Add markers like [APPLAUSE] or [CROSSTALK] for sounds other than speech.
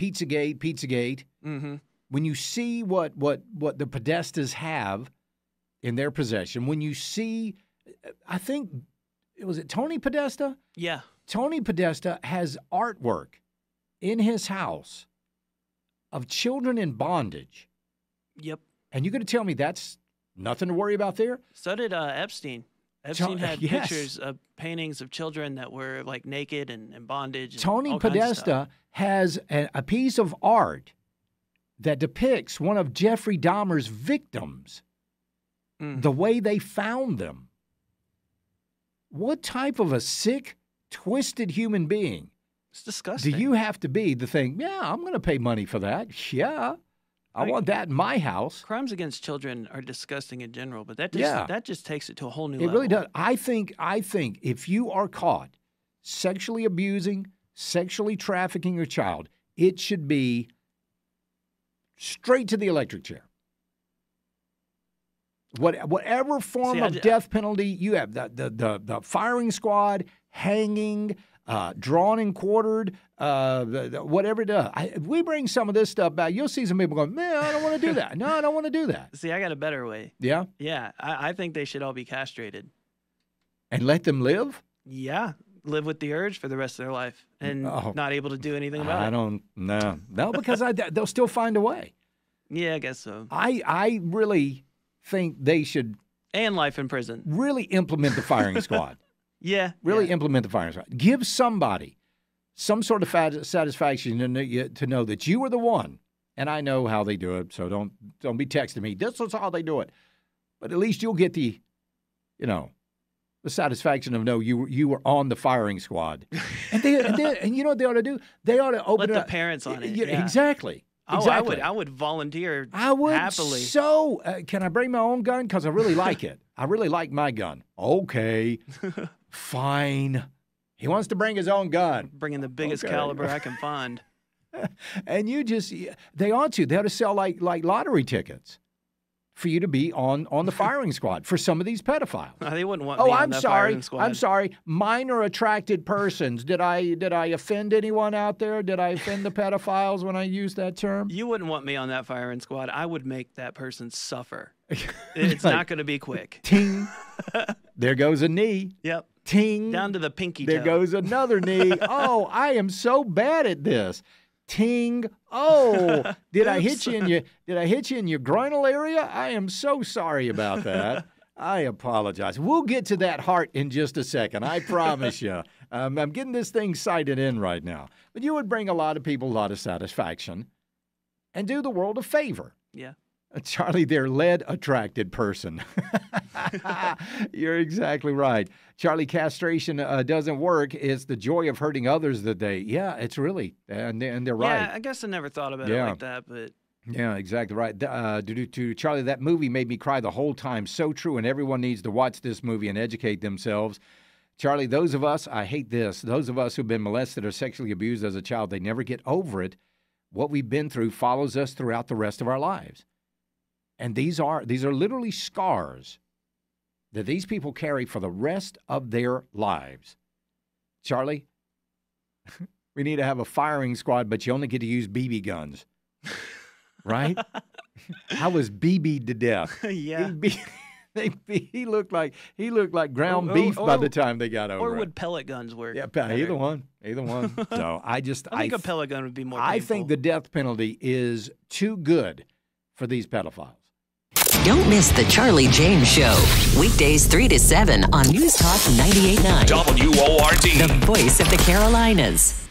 Pizzagate, Pizzagate, Mm-hmm. when you see what what what the Podestas have in their possession, when you see, I think it was it Tony Podesta? Yeah. Tony Podesta has artwork in his house of children in bondage, Yep. and you're going to tell me that's nothing to worry about there? So did uh, Epstein. Epstein had [LAUGHS] yes. pictures of paintings of children that were like naked and in bondage. and Tony all kinds of stuff. Podesta has a, a piece of art that depicts one of Jeffrey Dahmer's victims, Mm. the way they found them. What type of a sick, twisted human being It's disgusting. do you have to be to think, yeah, I'm going to pay money for that? Yeah, I want that in my house. Crimes against children are disgusting in general, but that just Yeah. that just takes it to a whole new It level. It really does. I think. I think if you are caught sexually abusing, sexually trafficking your child, it should be straight to the electric chair. What, whatever form See, of ju- death penalty you have, the the the, the firing squad, hanging, uh, drawn and quartered, uh, whatever it does. I, if we bring some of this stuff back, you'll see some people going, "Man, I don't want to do that. No, I don't want to do that." See, I got a better way. Yeah, Yeah, I, I think they should all be castrated. and let them live. Yeah, live with the urge for the rest of their life and Oh. not able to do anything about I it. I don't no no because I they'll still find a way. Yeah, I guess so. I I really think they should And life in prison. really implement the firing [LAUGHS] squad. Yeah, Really yeah. implement the firing squad. Give somebody some sort of satisfaction to know, you- to know that you were the one. And I know how they do it, so don't don't be texting me. This is how they do it. But at least you'll get the, you know, the satisfaction of know you were- you were on the firing squad. [LAUGHS] And they and, they, and you know what they ought to do? They ought to open Let the up. parents on it. Yeah, yeah. Exactly. Oh, exactly. I would I would volunteer I would happily. so. Uh, can I bring my own gun? Because I really like it. I really like my gun. Okay, [LAUGHS] fine. He wants to bring his own gun, Bringing the biggest Okay. caliber I can [LAUGHS] find. and you just they ought to. They ought to sell like like lottery tickets for you to be on on the [LAUGHS] firing squad for some of these pedophiles. No, they wouldn't want Oh, me on I'm that sorry. firing squad. I'm sorry. Minor attracted persons. Did I did I offend anyone out there? Did I offend the pedophiles when I used that term? You wouldn't want me on that firing squad. I would make that person suffer. [LAUGHS] It's Like- not going to be quick. Ting. there goes a knee. Yep. Ting. Down to the pinky There toe. goes another knee. [LAUGHS] Oh, I am so bad at this. Ting. Oh, [LAUGHS] did I hit you in your did I hit you in your groinal area? I am so sorry about [LAUGHS] that. I apologize. We'll get to that heart in just a second. I promise you. Um, I'm getting this thing sighted in right now. But you would bring a lot of people a lot of satisfaction and do the world a favor. Yeah. [LAUGHS] Charlie, they're lead attracted person. [LAUGHS] You're exactly right. Charlie, castration uh, doesn't work. It's the joy of hurting others that they, yeah, it's really, and, and they're right. Yeah. I guess I never thought about Yeah. it like that, but Yeah, exactly right. Uh, to, to Charlie, that movie made me cry the whole time. So true, and everyone needs to watch this movie and educate themselves. Charlie, those of us, I hate this, those of us who've been molested or sexually abused as a child, they never get over it. What we've been through follows us throughout the rest of our lives. And these are these are literally scars that these people carry for the rest of their lives. Charlie, [LAUGHS] we need to have a firing squad, but you only get to use BB guns. Right? [LAUGHS] I was BB'd to death. [LAUGHS] yeah. He, they, he looked like he looked like ground Or- or- beef by oh. the time they got over Or it. would pellet guns work? Yeah, pe- either one, either one. so I just I think I a pellet gun would be more. I painful. think the death penalty is too good for these pedophiles. Don't miss the Charlie James Show. Weekdays 3 to 7 on News Talk 98.9. W O R D. The voice of the Carolinas.